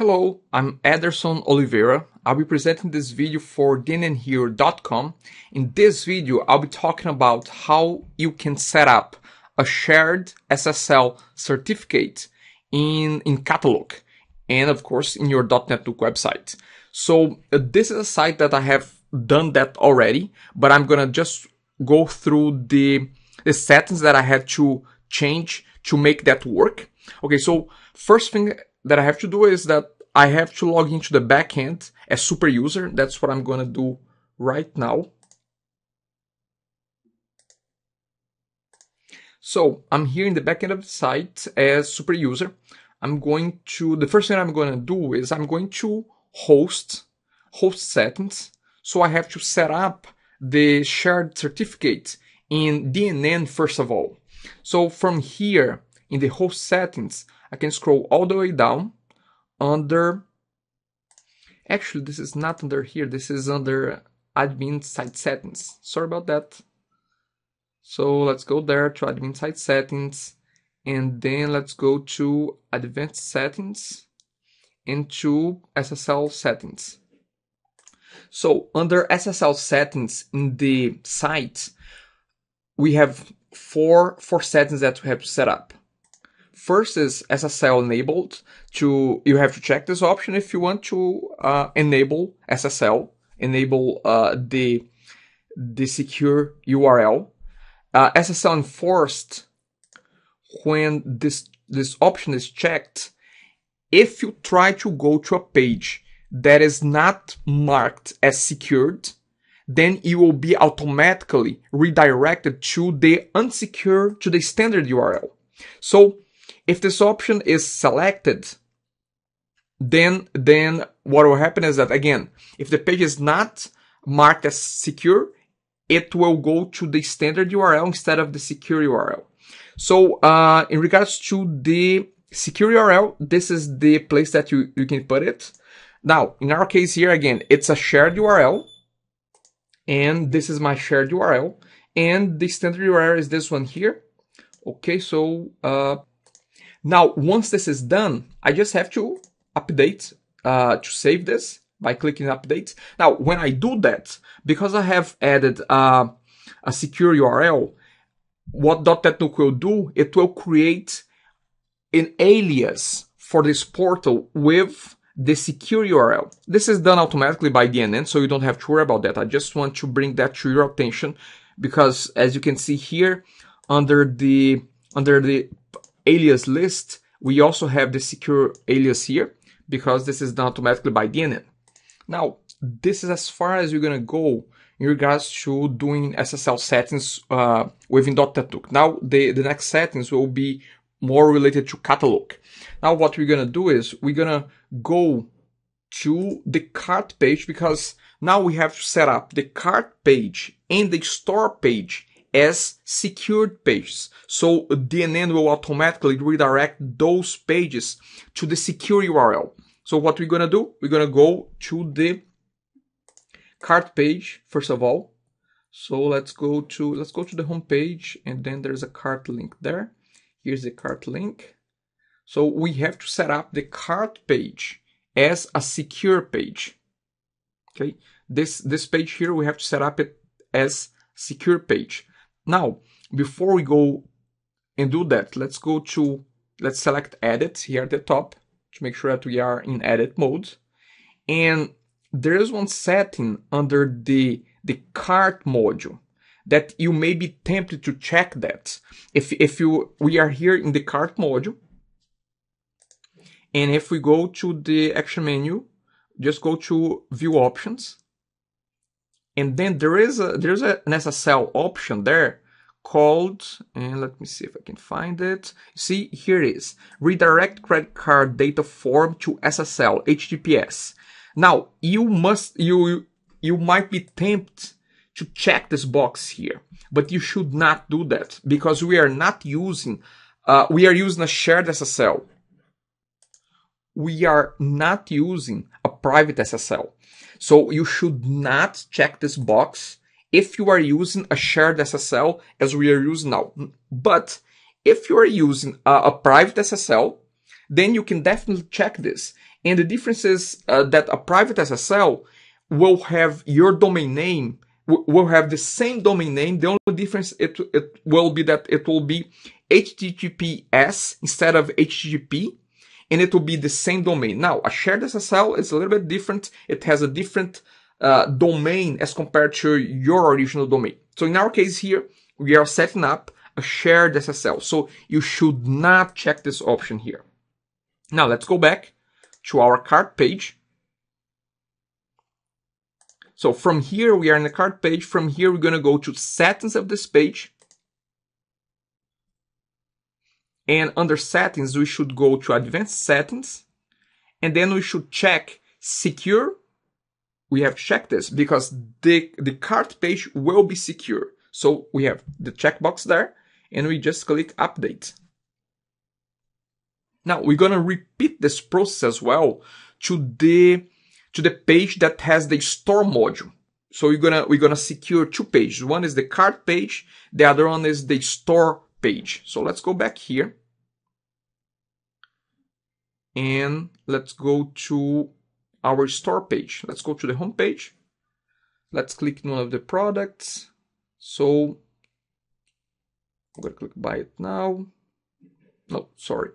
Hello, I'm Aderson Oliveira. I'll be presenting this video for DNNHero.com. In this video, I'll be talking about how you can set up a shared SSL certificate in, in Catalook and of course in your .NET website. So uh, this is a site that I have done that already, but I'm gonna just go through the, the settings that I had to change to make that work. Okay, so first thing that I have to do is that I have to log into the backend as super user. That's what I'm gonna do right now. So I'm here in the backend of the site as super user. I'm going to, the first thing I'm going to do is I'm going to host, host settings. So I have to set up the shared certificate in DNN first of all. So from here in the host settings, I can scroll all the way down under, actually this is not under here, this is under admin site settings. Sorry about that. So let's go there to admin site settings and then let's go to advanced settings into SSL settings. So under SSL settings in the site, we have four, four settings that we have to set up. First is SSL enabled. To you have to check this option if you want to uh, enable SSL, enable uh, the the secure URL. Uh, SSL enforced when this this option is checked. If you try to go to a page that is not marked as secured, then you will be automatically redirected to the unsecure to the standard URL. So if this option is selected, then, then what will happen is that again, if the page is not marked as secure, it will go to the standard URL instead of the secure URL. So, uh, in regards to the secure URL, this is the place that you, you can put it. Now, in our case here, again, it's a shared URL. And this is my shared URL. And the standard URL is this one here. Okay, so, uh, now, once this is done, I just have to update uh, to save this by clicking update. Now, when I do that, because I have added uh, a secure URL, what .NET will do, it will create an alias for this portal with the secure URL. This is done automatically by DNN, so you don't have to worry about that. I just want to bring that to your attention because as you can see here, under the under the alias list, we also have the secure alias here because this is done automatically by DNN. Now, this is as far as you're going to go in regards to doing SSL settings uh, within .NET Now, the, the next settings will be more related to Catalook. Now, what we're going to do is we're going to go to the cart page because now we have to set up the cart page and the store page as secured pages. So DNN will automatically redirect those pages to the secure URL. So what we're to do, we're to go to the cart page first of all. So let's go to let's go to the home page and then there's a cart link there. Here's the cart link. So we have to set up the cart page as a secure page. Okay, this this page here we have to set up it as secure page. Now, before we go and do that, let's go to, let's select edit here at the top to make sure that we are in edit mode. And there is one setting under the, the cart module that you may be tempted to check that. If, if you, we are here in the cart module, and if we go to the action menu, just go to view options, and then there is a there's a, an SSL option there called, and let me see if I can find it. See, here it is. Redirect credit card data form to SSL, HTTPS. Now, you must, you, you might be tempted to check this box here, but you should not do that because we are not using, uh, we are using a shared SSL. We are not using a private SSL. So you should not check this box if you are using a shared SSL as we are using now. But if you are using a, a private SSL, then you can definitely check this. And the difference is uh, that a private SSL will have your domain name will have the same domain name. The only difference it, it will be that it will be HTTPS instead of HTTP, and it will be the same domain. Now, a shared SSL is a little bit different. It has a different uh, domain as compared to your original domain. So in our case here, we are setting up a shared SSL. So you should not check this option here. Now let's go back to our cart page. So from here, we are in the cart page. From here, we're going to go to settings of this page. And under settings, we should go to advanced settings. And then we should check secure. We have checked this because the, the cart page will be secure. So we have the checkbox there and we just click update. Now we're going to repeat this process as well to the to the page that has the store module. So we're gonna we're gonna secure two pages. One is the cart page, the other one is the store page. So let's go back here. And let's go to our store page. Let's go to the home page. Let's click one of the products. So I'm gonna click buy it now. No, sorry.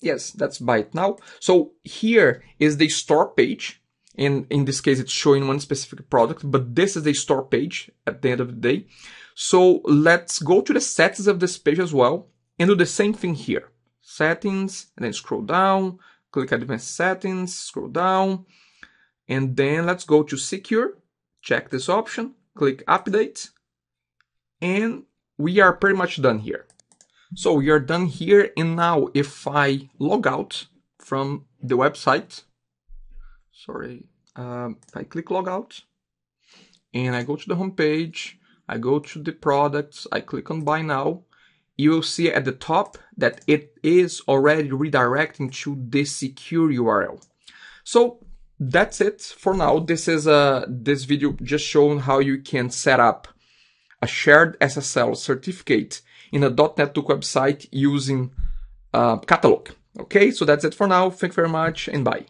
Yes, that's buy it now. So here is the store page. And in this case, it's showing one specific product, but this is the store page at the end of the day. So let's go to the settings of this page as well and do the same thing here. Settings, and then scroll down, click advanced settings, scroll down, and then let's go to secure, check this option, click update, and we are pretty much done here. So we are done here. And now if I log out from the website, sorry, um, I click log out and I go to the home page, I go to the products, I click on buy now, you will see at the top that it is already redirecting to the secure URL. So that's it for now. This is a, uh, this video just showing how you can set up a shared SSL certificate in a .NET 2 website using uh, Catalook. Okay, so that's it for now. Thank you very much and bye.